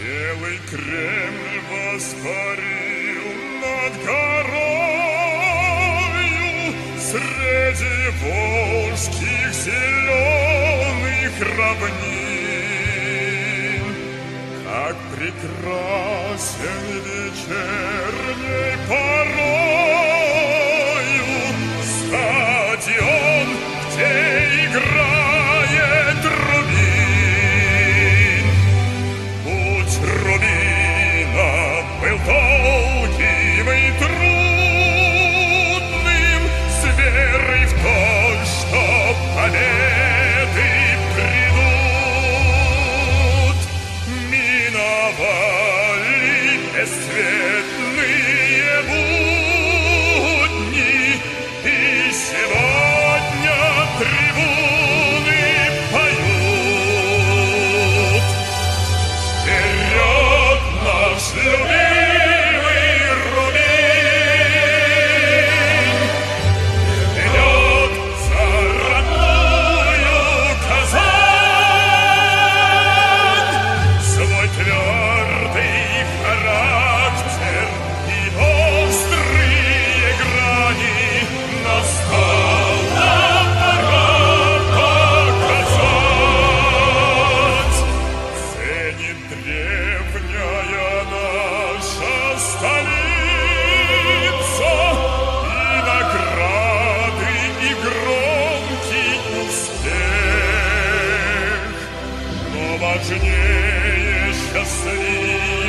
Белый Кремль воспарил над горою Среди волжских зеленых равнин. Как прекрасен вечерний пар важнее счастливее.